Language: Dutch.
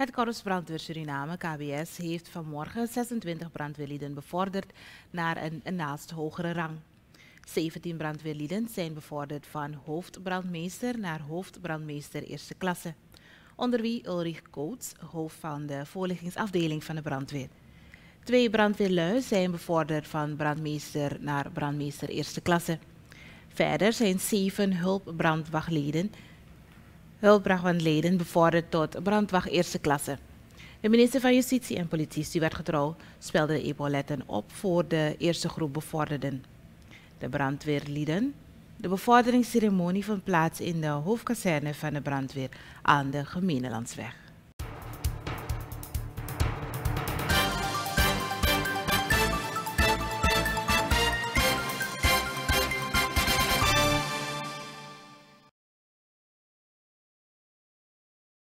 Het Korps Brandweer Suriname, KBS, heeft vanmorgen 26 brandweerlieden bevorderd naar een, naast hogere rang. 17 brandweerlieden zijn bevorderd van hoofdbrandmeester naar hoofdbrandmeester eerste klasse. Onder wie Ulrich Coates, hoofd van de voorlichtingsafdeling van de brandweer. Twee brandweerlui zijn bevorderd van brandmeester naar brandmeester eerste klasse. Verder zijn zeven hulpbrandwachtleden hulpbrandweerleden bevorderd tot brandwacht eerste klasse. De minister van Justitie en Politie, Stuart Getrouw, spelde de epauletten op voor de eerste groep bevorderden. De brandweerlieden. De bevorderingsceremonie vond plaats in de hoofdkazerne van de brandweer aan de Gemeenelandsweg.